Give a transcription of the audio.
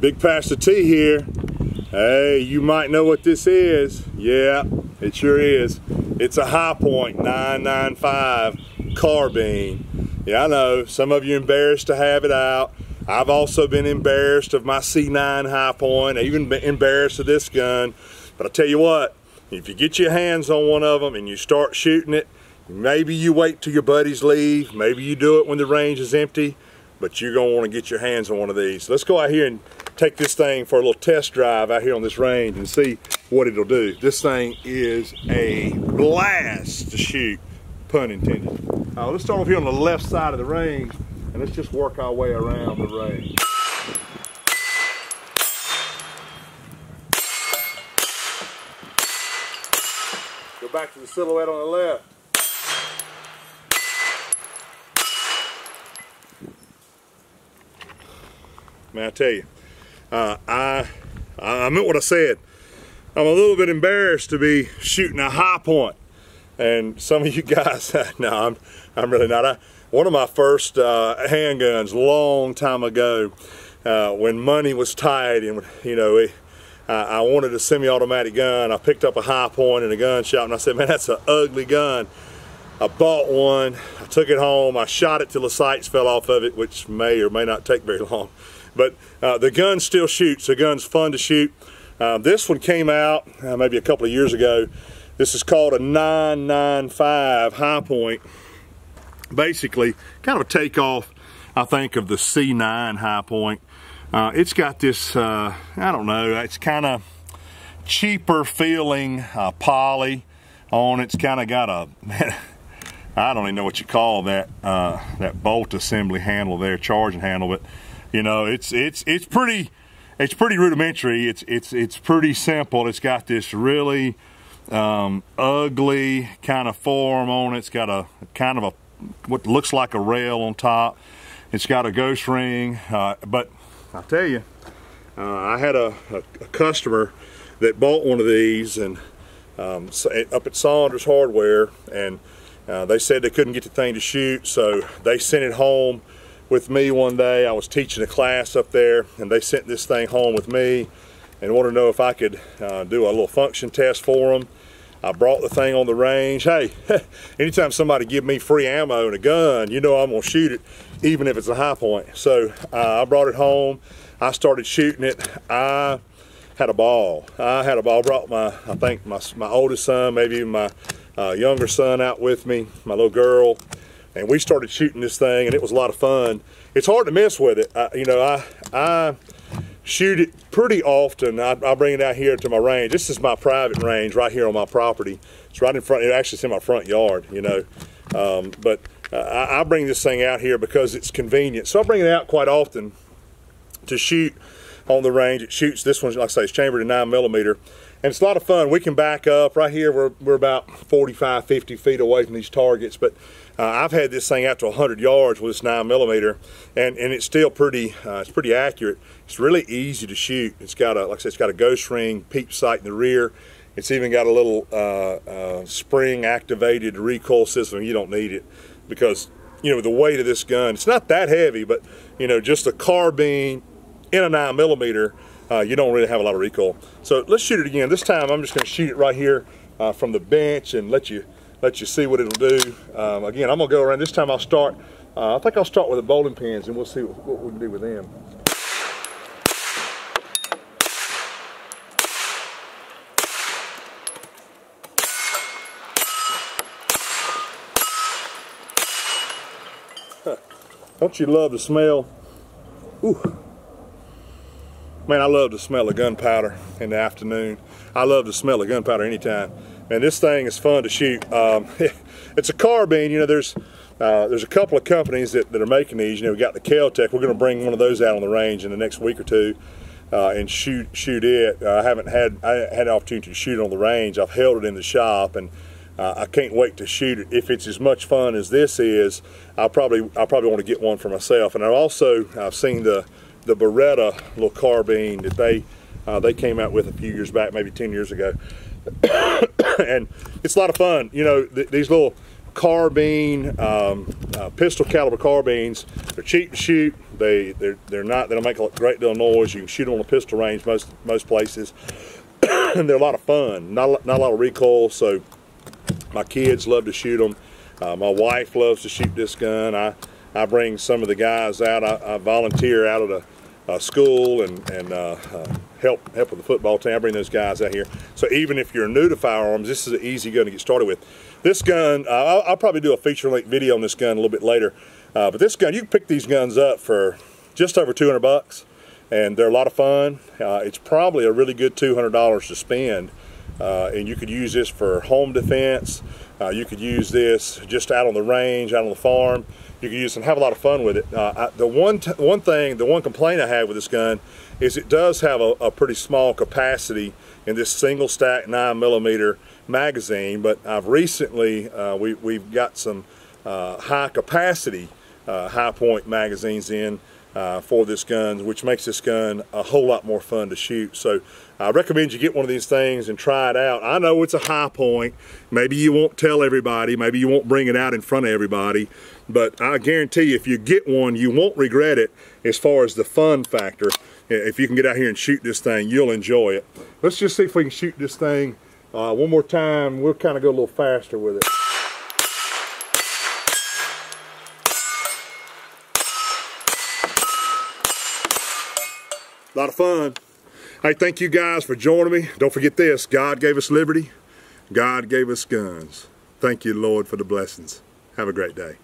Big Pastor T here. Hey, you might know what this is. Yeah, it sure is. It's a High 995 carbine. Yeah, I know, some of you embarrassed to have it out. I've also been embarrassed of my C9 Hi-Point, even embarrassed of this gun. But I tell you what, if you get your hands on one of them and you start shooting it, maybe you wait till your buddies leave, maybe you do it when the range is empty, but you're gonna wanna get your hands on one of these. Let's go out here and take this thing for a little test drive out here on this range and see what it'll do. This thing is a blast to shoot, pun intended. Uh, let's start off here on the left side of the range and let's just work our way around the range. Go back to the silhouette on the left. Man, I tell you, uh, I, I meant what I said. I'm a little bit embarrassed to be shooting a Hi-Point. And some of you guys, no, I'm, I'm really not. I, one of my first uh, handguns, long time ago, uh, when money was tight and, you know, it, I wanted a semi-automatic gun. I picked up a Hi-Point in a gun shop and I said, man, that's an ugly gun. I bought one, I took it home, I shot it till the sights fell off of it, which may or may not take very long. But uh, the gun still shoots. The gun's fun to shoot. Uh, this one came out uh, maybe a couple of years ago. This is called a 995 Hi-Point. Basically, kind of a takeoff, I think, of the C9 Hi-Point. Uh, it's got this, uh, I don't know, it's kind of cheaper feeling uh, poly on it. It's kind of got a, I don't even know what you call that, that bolt assembly handle there, charging handle, but you know, it's it's it's pretty it's pretty rudimentary. It's it's it's pretty simple. It's got this really um, ugly kind of form on it. It's got a kind of a what looks like a rail on top. It's got a ghost ring, uh, but I tell you, uh, I had a, a, a, customer that bought one of these and um, up at Saunders Hardware, and uh, they said they couldn't get the thing to shoot, so they sent it home with me one day. I was teaching a class up there and they sent this thing home with me and wanted to know if I could uh, do a little function test for them. I brought the thing on the range. Hey, anytime somebody give me free ammo and a gun, you know I'm gonna shoot it, even if it's a Hi-Point. So uh, I brought it home. I started shooting it. I had a ball. I had a ball. Brought my, I think my, my oldest son, maybe even my uh, younger son out with me, my little girl and we started shooting this thing and it was a lot of fun. It's hard to mess with it. I, you know, I, I shoot it pretty often. I, I, bring it out here to my range. This is my private range right here on my property. It's right in front, it actually it's in my front yard, you know. Um, but uh, I, I bring this thing out here because it's convenient. So I bring it out quite often to shoot on the range. It shoots, this one, like I say, it's chambered in nine millimeter. And it's a lot of fun. We can back up. Right here, we're, we're about 45, 50 feet away from these targets. But uh, I've had this thing out to 100 yards with this 9 millimeter, and, and it's still pretty, uh, it's pretty accurate. It's really easy to shoot. It's got a, like I said, it's got a ghost ring, peep sight in the rear. It's even got a little uh, uh spring activated recoil system. You don't need it because, you know, the weight of this gun, it's not that heavy, but, you know, just a carbine in a 9 millimeter, uh, you don't really have a lot of recoil. So let's shoot it again. This time I'm just going to shoot it right here uh, from the bench and let you let you see what it'll do. Um, again, I'm going to go around. This time I'll start, uh, I think I'll start with the bowling pins and we'll see what, what we can do with them. Don't you love the smell? Ooh. Man, I love the smell of gunpowder in the afternoon. I love the smell of gunpowder anytime. And this thing is fun to shoot. Um, it's a carbine, you know, there's uh, there's a couple of companies that, that are making these. You know, we got the Kel-Tec. We're going to bring one of those out on the range in the next week or two uh, and shoot shoot it. Uh, I haven't had I had an opportunity to shoot on the range. I've held it in the shop, and uh, I can't wait to shoot it. If it's as much fun as this is, I'll probably I probably want to get one for myself. And I also I've seen the the Beretta little carbine that they uh, they came out with a few years back, maybe 10 years ago. and it's a lot of fun. You know, th these little carbine, um, uh, pistol caliber carbines. They're cheap to shoot. They they're they're not. They don't make a great deal of noise. You can shoot them on a pistol range most most places, and they're a lot of fun. Not not a lot of recoil. So my kids love to shoot them. Uh, my wife loves to shoot this gun. I I bring some of the guys out. I, I volunteer out of the uh, school and, and uh, uh, help help with the football team. I bring those guys out here. So even if you're new to firearms, this is an easy gun to get started with. This gun, uh, I'll, I'll, probably do a feature length video on this gun a little bit later. Uh, but this gun, you can pick these guns up for just over 200 bucks, and they're a lot of fun. Uh, it's probably a really good $200 to spend, and you could use this for home defense. you could use this just out on the range, out on the farm you can use and have a lot of fun with it. Uh, I, the one one thing, the one complaint I have with this gun is it does have a, a pretty small capacity in this single stack 9 millimeter magazine, but I've recently, uh, we, we've got some uh, high capacity uh, Hi-Point magazines in uh, for this gun, which makes this gun a whole lot more fun to shoot. So I recommend you get one of these things and try it out. I know it's a Hi-Point. Maybe you won't tell everybody. Maybe you won't bring it out in front of everybody. But I guarantee you, if you get one, you won't regret it as far as the fun factor. If you can get out here and shoot this thing, you'll enjoy it. Let's just see if we can shoot this thing uh, one more time. We'll kind of go a little faster with it. A lot of fun. Hey, thank you guys for joining me. Don't forget this, God gave us liberty. God gave us guns. Thank you, Lord, for the blessings. Have a great day.